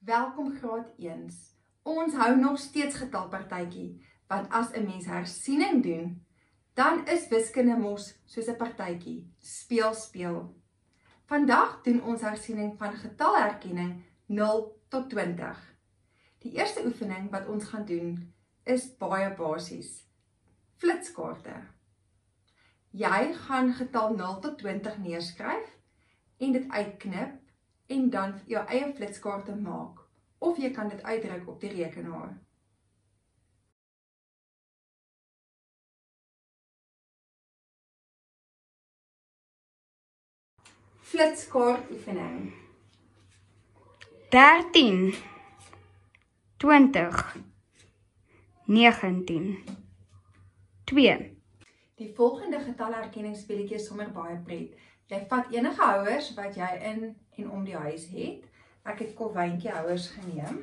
Welkom graad 1s. Ons hou nog steeds getalpartytjie, want as 'n mens hersiening doen, dan is wiskunde mos soos 'n partytjie, speel speel. Vandag doen ons hersiening van getalherkenning 0 tot 20. Die eerste oefening wat ons gaan doen is baie basies. Flitskaarte. Jy gaan getal 0 tot 20 neerskryf en dit uitknip en dan jou eie flitskaarte maak of jy kan dit uitdruk op die rekenaar. Flitskaart oefening. 13 20 19 2 Die volgende getalherkenningsspeletjie is sommer baie pret. Jy vat enige houers wat jy in en om die huis het. Ek het kolwyntjie houers geneem.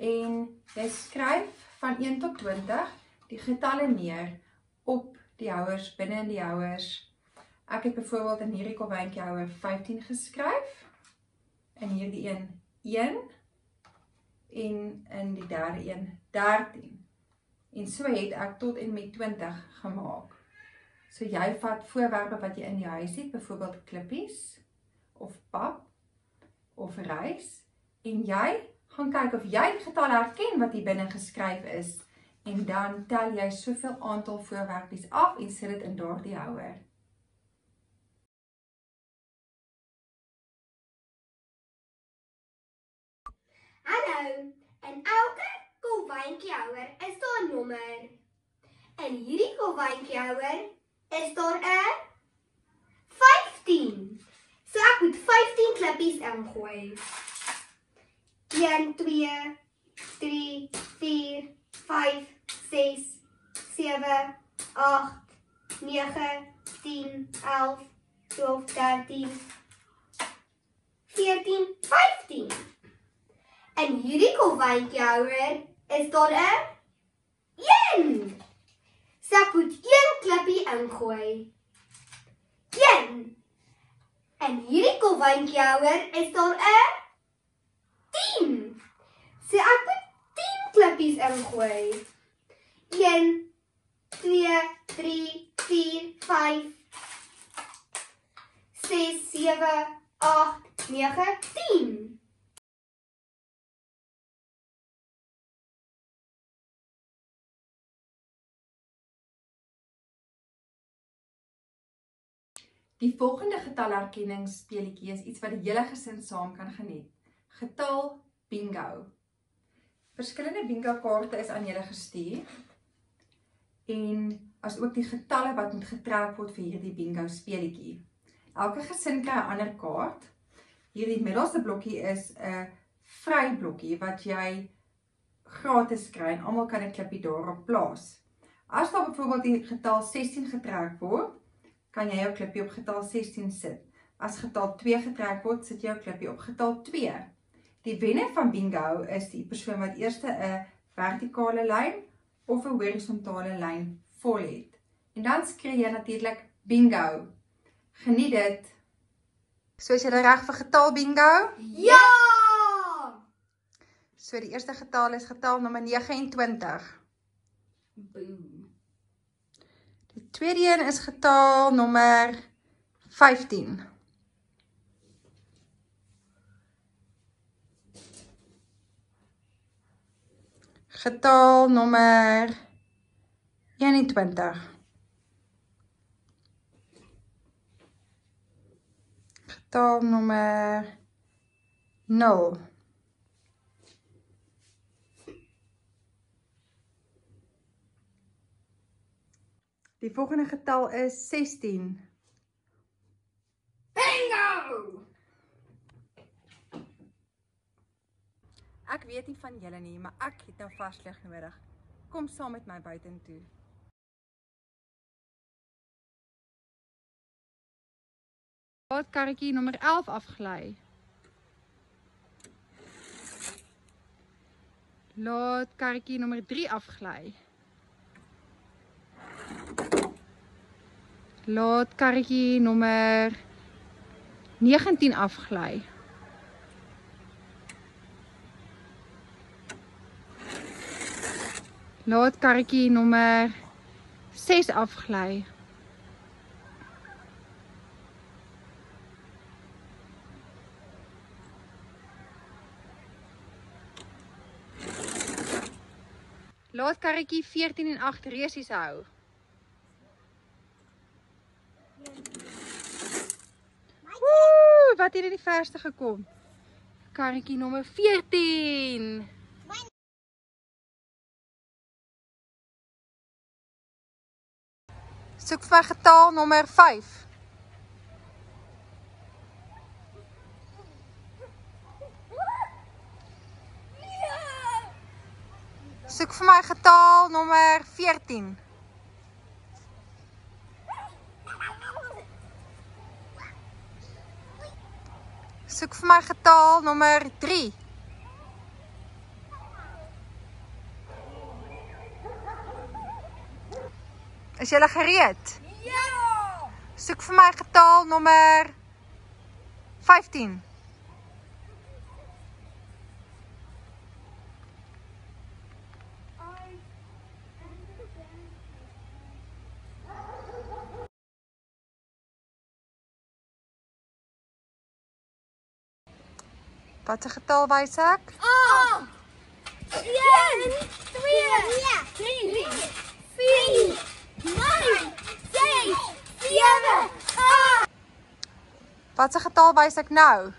En jy skryf van 1 tot 20 die getalle neer op die houers binne in die houers. Ek het byvoorbeeld in hierdie kolwyntjie houer 15 geskryf. In hierdie een 1 en in die derde een 13. En so het ek tot en met 20 gemaak. So jy vat voorwerpe wat jy in die huis het, byvoorbeeld klippies of pap of rys en jy gaan kyk of jy die getal herken wat hier binne geskryf is en dan tel jy soveel aantal voorwerpies af en sit dit in daardie houer. Hallo, in elke kolwyntjie houer is daar 'n nommer. In hierdie kolwyntjie houer is daar 'n 15. So ek moet 15 klippies ingooi. 1 2 3 4 5 6 7 8 9 10 11 12 13 14 15 En hierdie kolwyntjie houer is daar 'n 1 Ek moet een klippie ingooi. 1. En hierdie kolwyntjie houer is daar 'n 10. So ek moet 10 klippies ingooi. 1 2 3 4 5 6 7 8 9 10. Die volgende getalherkenningsspeletjie is iets wat die hele gesin saam kan geniet. Getal bingo. Verskillende bingo kaarte is aan julle gestuur. En as ook die getalle wat moet getrek word vir hierdie bingo speletjie. Elke gesin kry 'n ander kaart. Hierdie middelste blokkie is 'n vry blokkie wat jy gratis kry en almal kan 'n klippie daarop plaas. As daar byvoorbeeld die getal 16 getrek word, kan jy jou klippie op getal 16 sit. As getal 2 getrek word, sit jy jou klippie op getal 2. Die wenner van bingo is die persoon wat eers 'n vertikale lyn of 'n horisontale lyn vol het. En dan skree jy natuurlik bingo. Geniet dit. So is jy reg vir getal bingo? Ja! So die eerste getal is getal nommer 29. Boom. Tweede een is getal nommer 15. Getal nommer 21. Getal nommer 0. Die volgende getal is 16. Bingo! Ek weet nie van julle nie, maar ek het nou varslig nodig. Kom saam met my buitentoe. Laat karretjie nommer 11 afgelei. Laat karretjie nommer 3 afgelei. laat karretjie nommer 19 afgly. Laat karretjie nommer 6 afgly. Laat karretjie 14 en 8 resies hou. Wat het in die verste gekom? Karretjie nommer 14. Soek vir getal nommer 5. Soek vir my getal nommer 14. Soek vir my getal nommer 3. Is julle gereed? Ja! Soek vir my getal nommer 15. Wat 'n getal wys ek? Oh! Een, twee, drie, vier, vyf, ses, sewe, agt. Wat 'n getal wys ek nou?